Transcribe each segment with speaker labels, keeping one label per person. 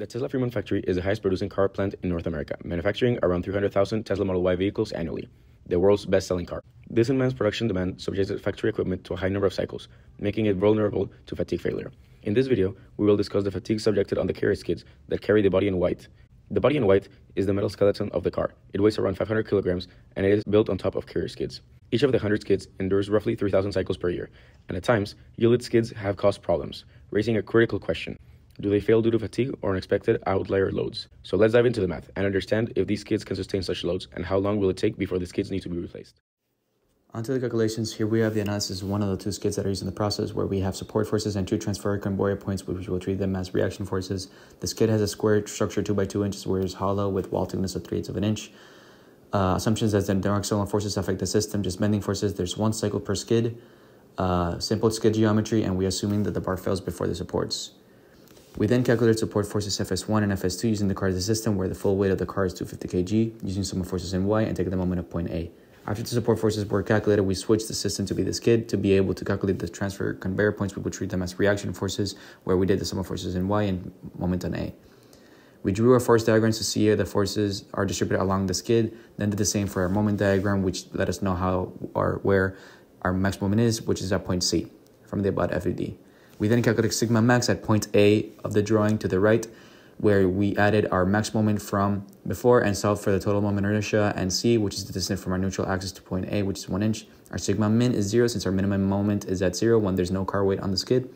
Speaker 1: The Tesla Fremont factory is the highest producing car plant in North America, manufacturing around 300,000 Tesla Model Y vehicles annually, the world's best selling car. This immense production demand subjects factory equipment to a high number of cycles, making it vulnerable to fatigue failure. In this video, we will discuss the fatigue subjected on the carrier skids that carry the body in white. The body in white is the metal skeleton of the car. It weighs around 500 kilograms and it is built on top of carrier skids. Each of the 100 skids endures roughly 3,000 cycles per year, and at times, yielded skids have caused problems, raising a critical question. Do they fail due to fatigue or unexpected outlier loads? So let's dive into the math and understand if these skids can sustain such loads and how long will it take before these skids need to be replaced.
Speaker 2: Onto the calculations, here we have the analysis of one of the two skids that are used in the process where we have support forces and two transfer Conveyor points which will treat them as reaction forces. The skid has a square structure 2 by 2 inches where it is hollow with wall thickness of 3 eighths of an inch. Uh, assumptions as the external forces affect the system, just bending forces, there's one cycle per skid, uh, simple skid geometry, and we're assuming that the bar fails before the supports. We then calculated support forces FS1 and FS2 using the car as a system where the full weight of the car is 250 kg, using sum of forces in Y and take the moment of point A. After the support forces were calculated, we switched the system to be the skid to be able to calculate the transfer conveyor points. We would treat them as reaction forces, where we did the sum of forces in Y and moment on A. We drew our force diagrams to see if the forces are distributed along the skid, then did the same for our moment diagram, which let us know how or where our max moment is, which is at point C from the above FBD. We then calculate sigma max at point A of the drawing to the right, where we added our max moment from before and solved for the total moment inertia and C, which is the distance from our neutral axis to point A, which is one inch. Our sigma min is zero since our minimum moment is at zero when there's no car weight on the skid.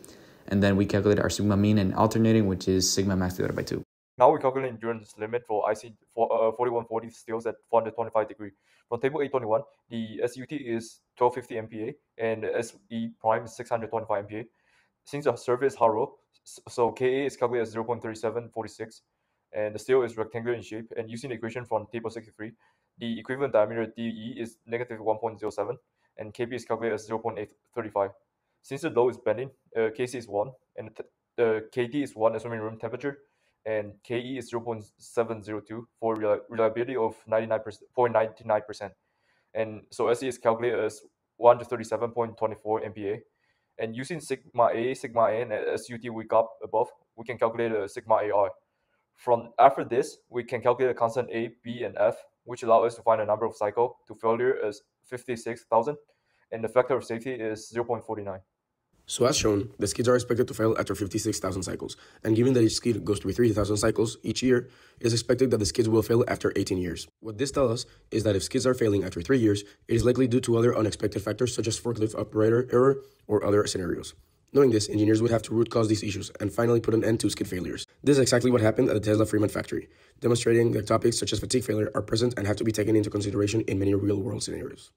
Speaker 2: And then we calculate our sigma mean and alternating, which is sigma max divided by two.
Speaker 3: Now we calculate endurance limit for IC for, uh, 4140 steels at 425 degree. From table A-21, the SUT is 1250 MPa and SE prime is 625 MPa. Since the surface is hollow, so Ka is calculated as 0.3746 and the steel is rectangular in shape and using the equation from table 63, the equivalent diameter DE is negative 1.07 and Kb is calculated as 0.835. Since the load is bending, uh, Kc is 1 and the Kd is 1 assuming room temperature and KE is 0.702 for reliability of 99.99%. And so SE is calculated as 1 to 37.24 MPa. And using sigma A, sigma N, and SUT we got above, we can calculate uh, a sigma AR. From after this, we can calculate a constant A, B, and F, which allow us to find a number of cycle to failure as 56,000, and the factor of safety is 0.49.
Speaker 1: So as shown, the skids are expected to fail after 56,000 cycles, and given that each skid goes through 3,000 cycles each year, it is expected that the skids will fail after 18 years. What this tells us is that if skids are failing after 3 years, it is likely due to other unexpected factors such as forklift operator error or other scenarios. Knowing this, engineers would have to root cause these issues and finally put an end to skid failures. This is exactly what happened at the Tesla Fremont factory, demonstrating that topics such as fatigue failure are present and have to be taken into consideration in many real-world scenarios.